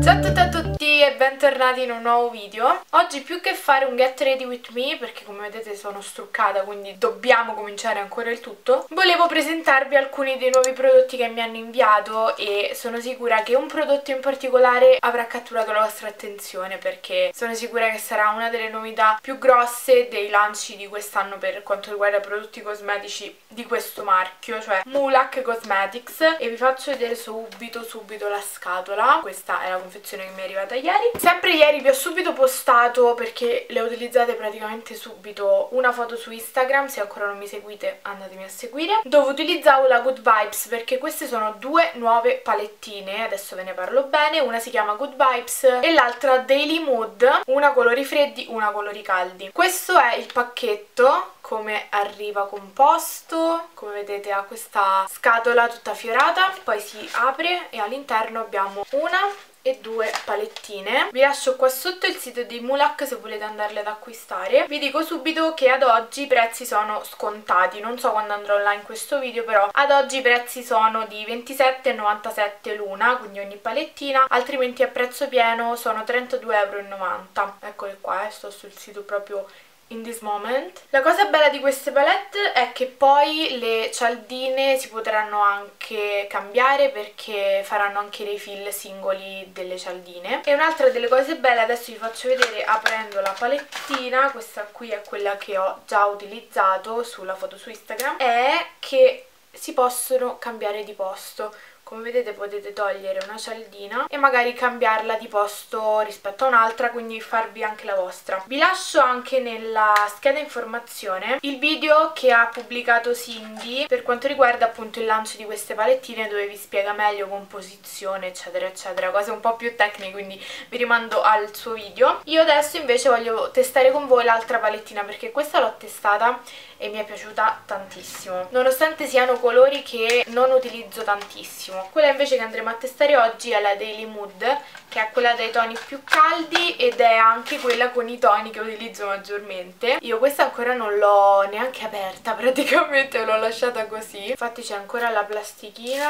Ciao a tutti a tutti bentornati in un nuovo video. Oggi più che fare un get ready with me perché come vedete sono struccata quindi dobbiamo cominciare ancora il tutto Volevo presentarvi alcuni dei nuovi prodotti che mi hanno inviato e sono sicura che un prodotto in particolare avrà catturato la vostra attenzione perché sono sicura che sarà una delle novità più grosse dei lanci di quest'anno per quanto riguarda prodotti cosmetici di questo marchio cioè Mulak Cosmetics. E vi faccio vedere subito subito la scatola. Questa è la confezione che mi è arrivata ieri sempre ieri vi ho subito postato perché le utilizzate praticamente subito una foto su Instagram se ancora non mi seguite andatemi a seguire dove utilizzavo la Good Vibes perché queste sono due nuove palettine adesso ve ne parlo bene una si chiama Good Vibes e l'altra Daily Mood una colori freddi una colori caldi. Questo è il pacchetto come arriva composto come vedete ha questa scatola tutta fiorata poi si apre e all'interno abbiamo una e due palettine. Vi lascio qua sotto il sito di Mulak se volete andarle ad acquistare. Vi dico subito che ad oggi i prezzi sono scontati. Non so quando andrò là in questo video però ad oggi i prezzi sono di 27,97 l'una quindi ogni palettina. Altrimenti a prezzo pieno sono 32,90 euro eccole qua eh, sto sul sito proprio in this moment. La cosa bella di queste palette è che poi le cialdine si potranno anche cambiare perché faranno anche dei fill singoli delle cialdine. E un'altra delle cose belle, adesso vi faccio vedere aprendo la palettina, questa qui è quella che ho già utilizzato sulla foto su Instagram, è che si possono cambiare di posto come vedete potete togliere una cialdina e magari cambiarla di posto rispetto a un'altra quindi farvi anche la vostra. Vi lascio anche nella scheda informazione il video che ha pubblicato Cindy per quanto riguarda appunto il lancio di queste palettine dove vi spiega meglio composizione eccetera eccetera. Cose un po' più tecniche quindi vi rimando al suo video. Io adesso invece voglio testare con voi l'altra palettina perché questa l'ho testata e mi è piaciuta tantissimo. Nonostante siano colori che non utilizzo tantissimo. Quella invece che andremo a testare oggi è la Daily Mood che è quella dai toni più caldi ed è anche quella con i toni che utilizzo maggiormente. Io questa ancora non l'ho neanche aperta praticamente l'ho lasciata così. Infatti c'è ancora la plastichina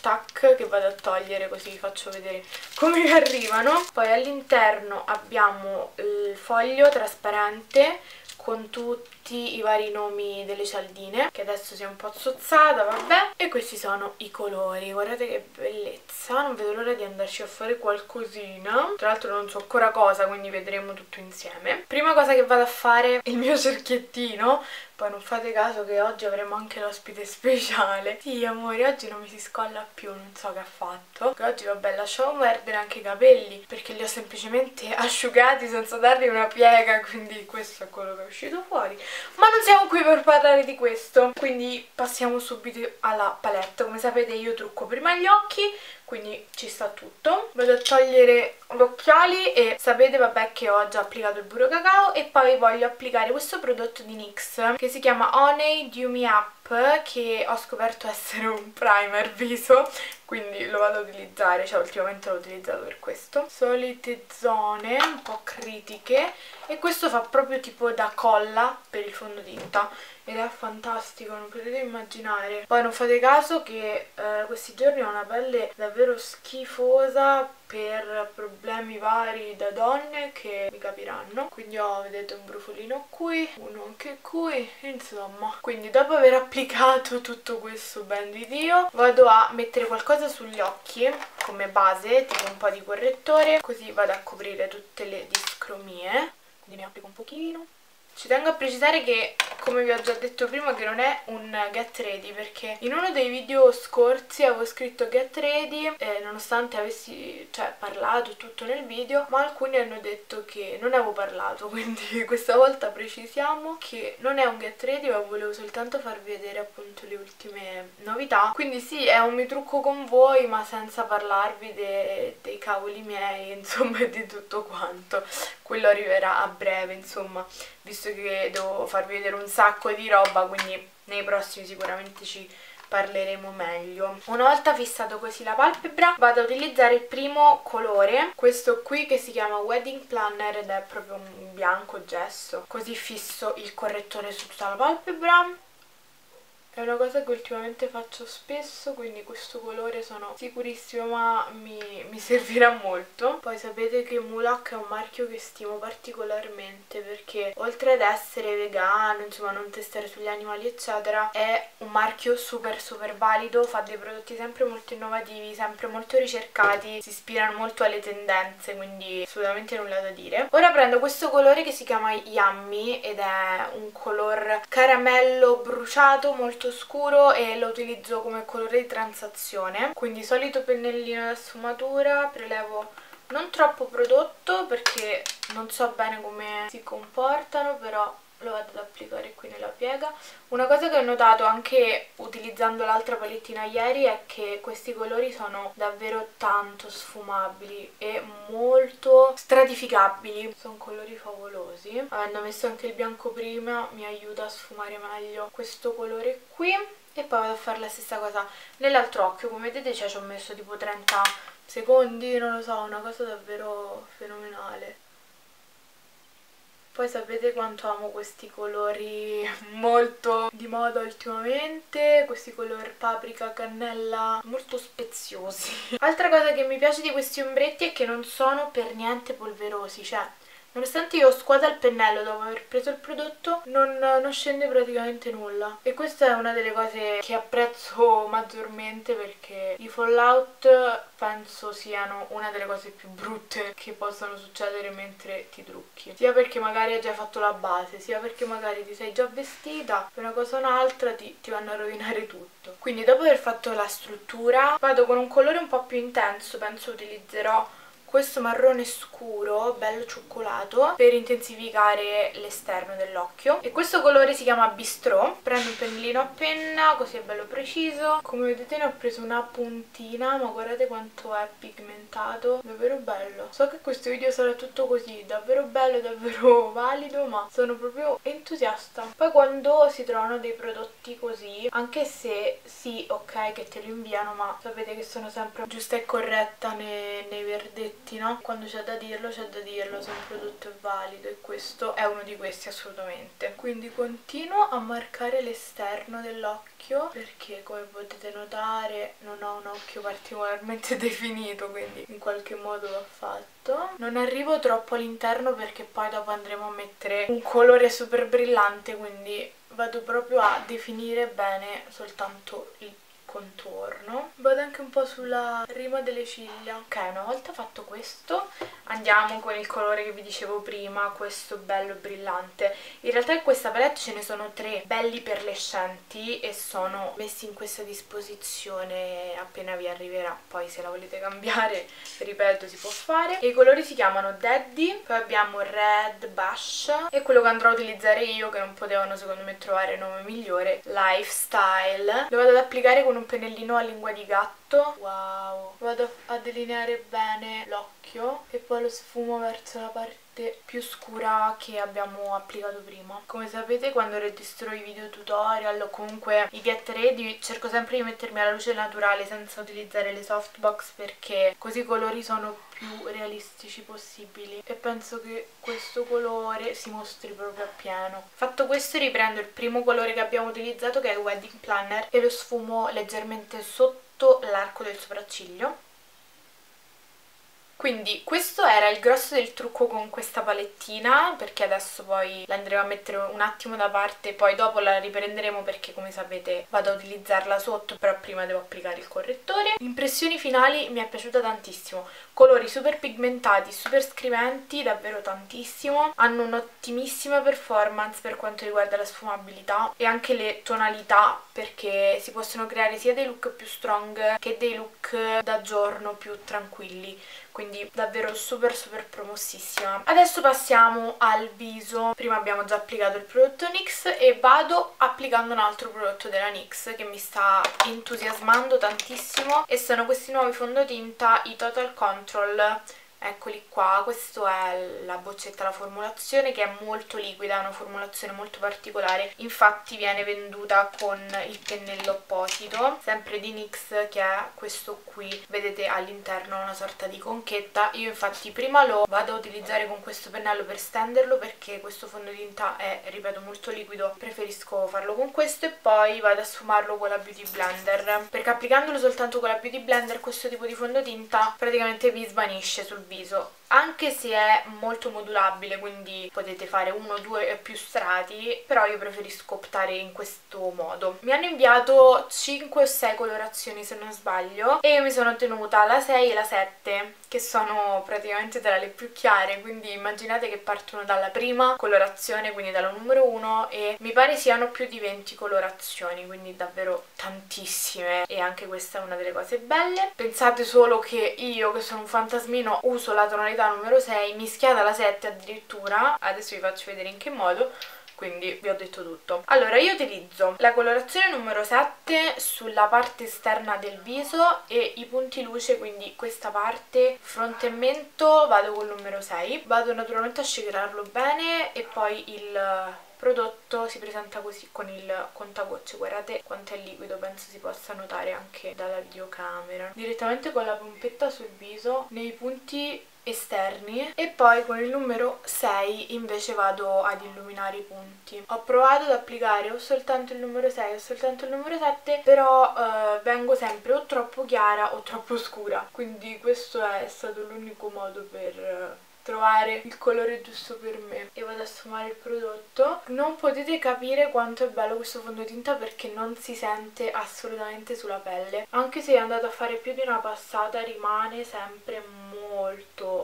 tac che vado a togliere così vi faccio vedere come mi arrivano. Poi all'interno abbiamo il foglio trasparente con tutti i vari nomi delle cialdine che adesso si è un po' zozzata, vabbè e questi sono i colori, guardate che bellezza non vedo l'ora di andarci a fare qualcosina tra l'altro non so ancora cosa quindi vedremo tutto insieme prima cosa che vado a fare il mio cerchiettino poi non fate caso che oggi avremo anche l'ospite speciale. Sì, amore, oggi non mi si scolla più, non so che ha fatto. Che oggi, vabbè, lasciamo perdere anche i capelli, perché li ho semplicemente asciugati senza dargli una piega, quindi questo è quello che è uscito fuori. Ma non siamo qui per parlare di questo, quindi passiamo subito alla palette. Come sapete io trucco prima gli occhi, quindi ci sta tutto. Vado a togliere gli occhiali e sapete vabbè che ho già applicato il burro cacao e poi voglio applicare questo prodotto di NYX che si chiama Honey Dew Me Up che ho scoperto essere un primer viso quindi lo vado ad utilizzare, cioè ultimamente l'ho utilizzato per questo. Solite zone un po' critiche e questo fa proprio tipo da colla per il fondotinta ed è fantastico, non potete immaginare. Poi non fate caso che eh, questi giorni ho una pelle davvero schifosa per problemi vari da donne che mi capiranno. Quindi ho vedete un brufolino qui uno anche qui insomma. Quindi dopo aver applicato tutto questo ben di dio vado a mettere qualcosa sugli occhi come base tipo un po' di correttore così vado a coprire tutte le discromie. Quindi ne applico un pochino ci tengo a precisare che, come vi ho già detto prima, che non è un get ready perché in uno dei video scorsi avevo scritto get ready eh, nonostante avessi cioè, parlato tutto nel video, ma alcuni hanno detto che non avevo parlato, quindi questa volta precisiamo che non è un get ready ma volevo soltanto farvi vedere appunto le ultime novità. Quindi sì, è un mi trucco con voi ma senza parlarvi de dei cavoli miei, insomma, di tutto quanto. Quello arriverà a breve, insomma, visto che devo farvi vedere un sacco di roba, quindi nei prossimi sicuramente ci parleremo meglio. Una volta fissato così la palpebra vado ad utilizzare il primo colore, questo qui che si chiama Wedding Planner ed è proprio un bianco gesso. Così fisso il correttore su tutta la palpebra è una cosa che ultimamente faccio spesso quindi questo colore sono sicurissima ma mi, mi servirà molto. Poi sapete che Mulak è un marchio che stimo particolarmente perché oltre ad essere vegano insomma non testare sugli animali eccetera è un marchio super super valido fa dei prodotti sempre molto innovativi sempre molto ricercati si ispirano molto alle tendenze quindi assolutamente nulla da dire. Ora prendo questo colore che si chiama Yummy ed è un color caramello bruciato molto scuro e lo utilizzo come colore di transazione. Quindi solito pennellino da sfumatura prelevo non troppo prodotto perché non so bene come si comportano però lo vado ad applicare qui nella piega. Una cosa che ho notato anche utilizzando l'altra palettina ieri è che questi colori sono davvero tanto sfumabili e molto stratificabili. Sono colori favolosi. Avendo messo anche il bianco prima mi aiuta a sfumare meglio questo colore qui. E poi vado a fare la stessa cosa nell'altro occhio. Come vedete cioè, ci ho messo tipo 30 secondi non lo so una cosa davvero fenomenale poi sapete quanto amo questi colori molto di moda ultimamente, questi colori paprika, cannella, molto speziosi. Altra cosa che mi piace di questi ombretti è che non sono per niente polverosi, cioè Nonostante io squadra il pennello dopo aver preso il prodotto, non, non, scende praticamente nulla. E questa è una delle cose che apprezzo maggiormente perché i fallout penso siano una delle cose più brutte che possono succedere mentre ti trucchi. Sia perché magari hai già fatto la base, sia perché magari ti sei già vestita, per una cosa o un'altra ti, ti vanno a rovinare tutto. Quindi dopo aver fatto la struttura vado con un colore un po' più intenso, penso utilizzerò questo marrone scuro, bello cioccolato, per intensificare l'esterno dell'occhio. E questo colore si chiama Bistrò. Prendo un pennellino a penna, così è bello preciso. Come vedete ne ho preso una puntina, ma guardate quanto è pigmentato. Davvero bello. So che questo video sarà tutto così, davvero bello, davvero valido, ma sono proprio entusiasta. Poi quando si trovano dei prodotti così, anche se sì, ok, che te lo inviano, ma sapete che sono sempre giusta e corretta nei, nei verdetti diritti, no? Quando c'è da dirlo, c'è da dirlo se un prodotto è valido e questo è uno di questi assolutamente. Quindi continuo a marcare l'esterno dell'occhio perché come potete notare non ho un occhio particolarmente definito, quindi in qualche modo l'ho fatto. Non arrivo troppo all'interno perché poi dopo andremo a mettere un colore super brillante, quindi vado proprio a definire bene soltanto il contorno. Vado anche un po' sulla rima delle ciglia. Ok una volta fatto questo andiamo con il colore che vi dicevo prima questo bello brillante. In realtà in questa palette ce ne sono tre belli perlescenti e sono messi in questa disposizione appena vi arriverà. Poi se la volete cambiare ripeto si può fare. E i colori si chiamano Daddy poi abbiamo Red Bush e quello che andrò a utilizzare io che non potevano secondo me trovare nome migliore Lifestyle lo vado ad applicare con un pennellino a lingua di gatto. Wow. Vado a delineare bene l'occhio e poi lo sfumo verso la parte parte più scura che abbiamo applicato prima. Come sapete quando registro i video tutorial o comunque i get ready cerco sempre di mettermi alla luce naturale senza utilizzare le softbox perché così i colori sono più realistici possibili e penso che questo colore si mostri proprio appieno. Fatto questo riprendo il primo colore che abbiamo utilizzato che è il Wedding Planner e lo sfumo leggermente sotto l'arco del sopracciglio quindi questo era il grosso del trucco con questa palettina perché adesso poi la andremo a mettere un attimo da parte poi dopo la riprenderemo perché come sapete vado a utilizzarla sotto però prima devo applicare il correttore. Impressioni finali mi è piaciuta tantissimo. Colori super pigmentati, super scriventi, davvero tantissimo. Hanno un'ottimissima performance per quanto riguarda la sfumabilità e anche le tonalità perché si possono creare sia dei look più strong che dei look da giorno più tranquilli. Quindi davvero super super promossissima. Adesso passiamo al viso, prima abbiamo già applicato il prodotto NYX e vado applicando un altro prodotto della NYX che mi sta entusiasmando tantissimo e sono questi nuovi fondotinta, i Total Control eccoli qua questa è la boccetta la formulazione che è molto liquida è una formulazione molto particolare. Infatti viene venduta con il pennello apposito sempre di NYX che è questo qui. Vedete all'interno una sorta di conchetta. Io infatti prima lo vado a utilizzare con questo pennello per stenderlo perché questo fondotinta è ripeto molto liquido. Preferisco farlo con questo e poi vado a sfumarlo con la beauty blender. Perché applicandolo soltanto con la beauty blender questo tipo di fondotinta praticamente vi svanisce sul viso anche se è molto modulabile quindi potete fare uno, due e più strati però io preferisco optare in questo modo. Mi hanno inviato 5 o 6 colorazioni se non sbaglio e io mi sono tenuta la 6 e la 7 che sono praticamente tra le più chiare quindi immaginate che partono dalla prima colorazione quindi dalla numero 1 e mi pare siano più di 20 colorazioni quindi davvero tantissime. E anche questa è una delle cose belle. Pensate solo che io che sono un fantasmino uso la tonalità tonalità numero 6 mischiata alla 7 addirittura adesso vi faccio vedere in che modo quindi vi ho detto tutto. Allora, io utilizzo la colorazione numero 7 sulla parte esterna del viso e i punti luce, quindi questa parte fronte e mento vado col numero 6. Vado naturalmente a shakerarlo bene e poi il prodotto si presenta così con il contagocce guardate quanto è liquido penso si possa notare anche dalla videocamera direttamente con la pompetta sul viso nei punti esterni. E poi con il numero 6 invece vado ad illuminare i punti. Ho provato ad applicare o soltanto il numero 6 o soltanto il numero 7 però eh, vengo sempre o troppo chiara o troppo scura. Quindi questo è stato l'unico modo per... Eh, trovare il colore giusto per me. E vado a sfumare il prodotto. Non potete capire quanto è bello questo fondotinta perché non si sente assolutamente sulla pelle. Anche se è andato a fare più di una passata rimane sempre molto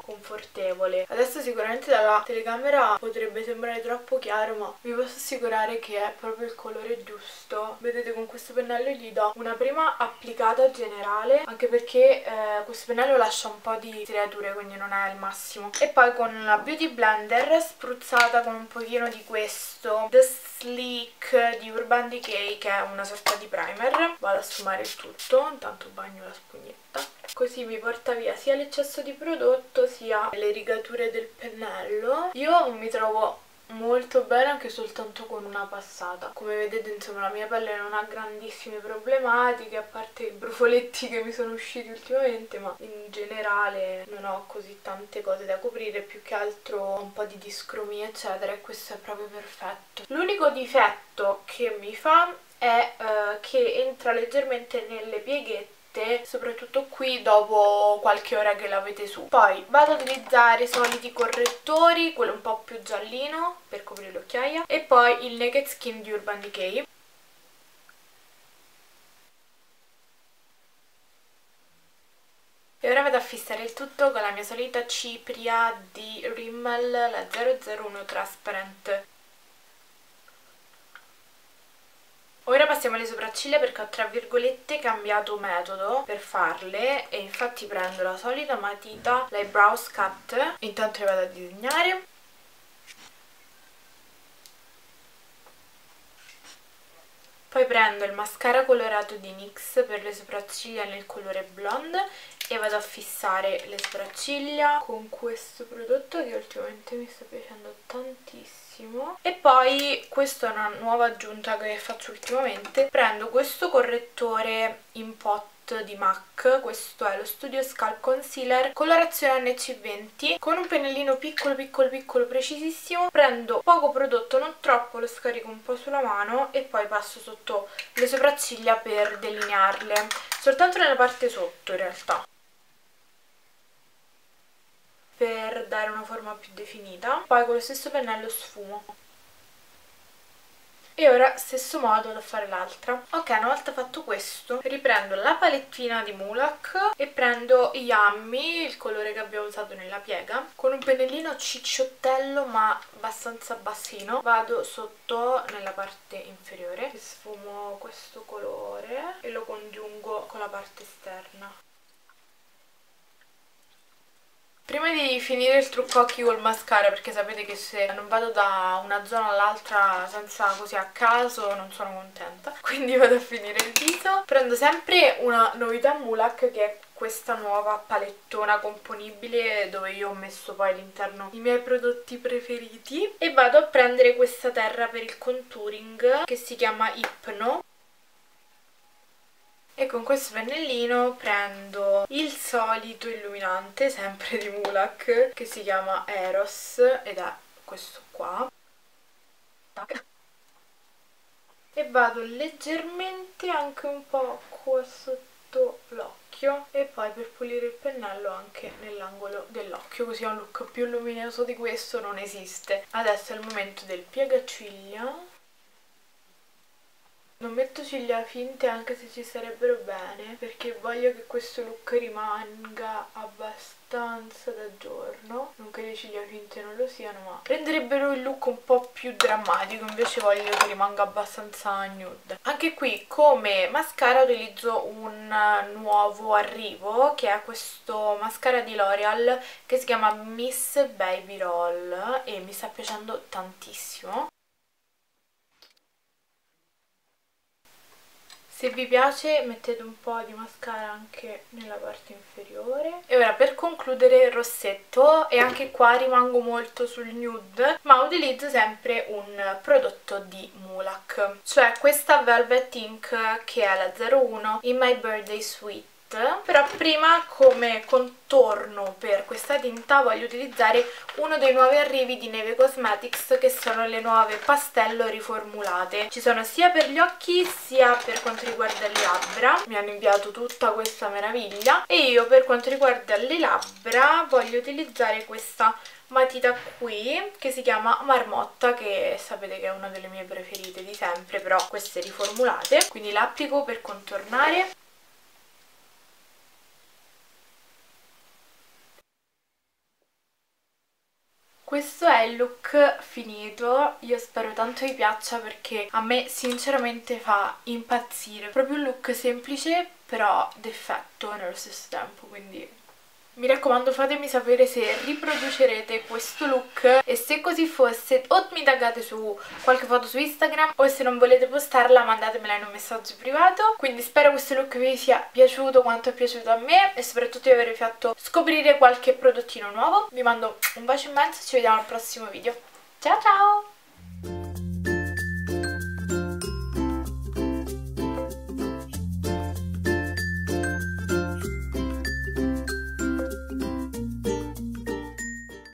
confortevole. Adesso sicuramente dalla telecamera potrebbe sembrare troppo chiaro ma vi posso assicurare che è proprio il colore giusto. Vedete con questo pennello gli do una prima applicata generale anche perché eh, questo pennello lascia un po' di striature quindi non è il massimo. E poi con la Beauty Blender spruzzata con un pochino di questo. The Sleek di Urban Decay che è una sorta di primer. Vado a sfumare il tutto intanto bagno la spugnetta. Così mi porta via sia l'eccesso di prodotto sia le rigature del pennello. Io mi trovo molto bene anche soltanto con una passata. Come vedete insomma la mia pelle non ha grandissime problematiche a parte i brufoletti che mi sono usciti ultimamente ma in generale non ho così tante cose da coprire più che altro un po' di discromia eccetera e questo è proprio perfetto. L'unico difetto che mi fa è uh, che entra leggermente nelle pieghette mette soprattutto qui dopo qualche ora che l'avete su. Poi vado ad utilizzare i soliti correttori quello un po' più giallino per coprire l'occhiaia e poi il Naked Skin di Urban Decay. E ora vado a fissare il tutto con la mia solita cipria di Rimmel, la 001 Transparent Ora passiamo alle sopracciglia perché ho tra virgolette cambiato metodo per farle e infatti prendo la solita matita, l'eyebrows cut, intanto le vado a disegnare. Poi prendo il mascara colorato di NYX per le sopracciglia nel colore blonde e vado a fissare le sopracciglia con questo prodotto che ultimamente mi sta piacendo tantissimo benissimo e poi questa è una nuova aggiunta che faccio ultimamente. Prendo questo correttore in pot di MAC, questo è lo Studio Scalp Concealer, colorazione NC20, con un pennellino piccolo piccolo piccolo precisissimo, prendo poco prodotto, non troppo, lo scarico un po' sulla mano e poi passo sotto le sopracciglia per delinearle, soltanto nella parte sotto in realtà per dare una forma più definita. Poi con lo stesso pennello sfumo. E ora stesso modo da fare l'altra. Ok una volta fatto questo riprendo la palettina di Mulak e prendo Yummy il colore che abbiamo usato nella piega con un pennellino cicciottello ma abbastanza bassino. Vado sotto nella parte inferiore sfumo questo colore e lo congiungo con la parte esterna Prima di finire il trucco occhi col mascara, perché sapete che se non vado da una zona all'altra senza così a caso non sono contenta, quindi vado a finire il viso. Prendo sempre una novità Mulak che è questa nuova palettona componibile dove io ho messo poi all'interno i miei prodotti preferiti. E vado a prendere questa terra per il contouring che si chiama Ipno e con questo pennellino prendo il solito illuminante, sempre di Mulak, che si chiama Eros ed è questo qua. E vado leggermente anche un po' qua sotto l'occhio e poi per pulire il pennello anche nell'angolo dell'occhio, così un look più luminoso di questo non esiste. Adesso è il momento del piegaciglia non metto ciglia finte anche se ci sarebbero bene perché voglio che questo look rimanga abbastanza da giorno. Non che le ciglia finte non lo siano ma renderebbero il look un po' più drammatico invece voglio che rimanga abbastanza nude. Anche qui come mascara utilizzo un nuovo arrivo che è questo mascara di L'Oreal che si chiama Miss Baby Roll e mi sta piacendo tantissimo Se vi piace mettete un po' di mascara anche nella parte inferiore. E ora per concludere il rossetto, e anche qua rimango molto sul nude, ma utilizzo sempre un prodotto di Mulak. Cioè questa Velvet Ink che è la 01 in My Birthday Sweet però prima come contorno per questa tinta voglio utilizzare uno dei nuovi arrivi di Neve Cosmetics che sono le nuove pastello riformulate. Ci sono sia per gli occhi sia per quanto riguarda le labbra. Mi hanno inviato tutta questa meraviglia. E io per quanto riguarda le labbra voglio utilizzare questa matita qui che si chiama Marmotta che sapete che è una delle mie preferite di sempre però queste riformulate. Quindi l'applico per contornare questo è il look finito, io spero tanto vi piaccia perché a me sinceramente fa impazzire, proprio un look semplice però d'effetto nello stesso tempo, quindi mi raccomando fatemi sapere se riproducerete questo look e se così fosse o mi taggate su qualche foto su Instagram o se non volete postarla mandatemela in un messaggio privato. Quindi spero questo look vi sia piaciuto quanto è piaciuto a me e soprattutto di avervi fatto scoprire qualche prodottino nuovo. Vi mando un bacio immenso e ci vediamo al prossimo video. Ciao ciao!